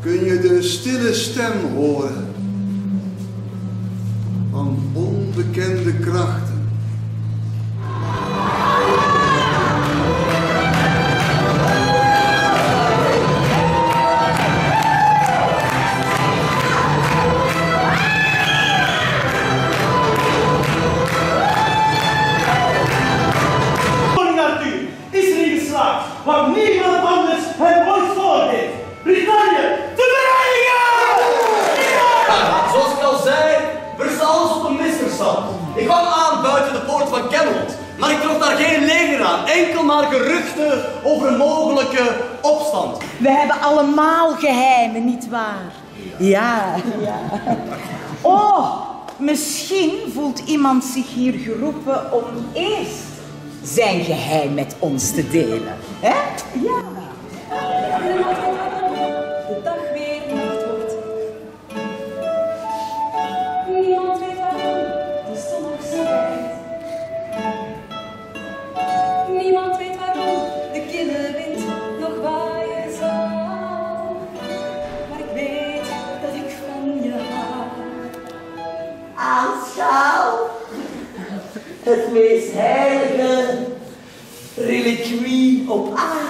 kun je de stille stem horen van onbekende krachten. Zoals ik al zei, berust alles op een misverstand. Ik kwam aan buiten de poort van Camelot, maar ik trof daar geen leger aan. Enkel maar geruchten over een mogelijke opstand. We hebben allemaal geheimen, nietwaar? Ja, ja. Oh, misschien voelt iemand zich hier geroepen om eerst zijn geheim met ons te delen. Hè? Ja. Het meest heilige reliquie op aarde.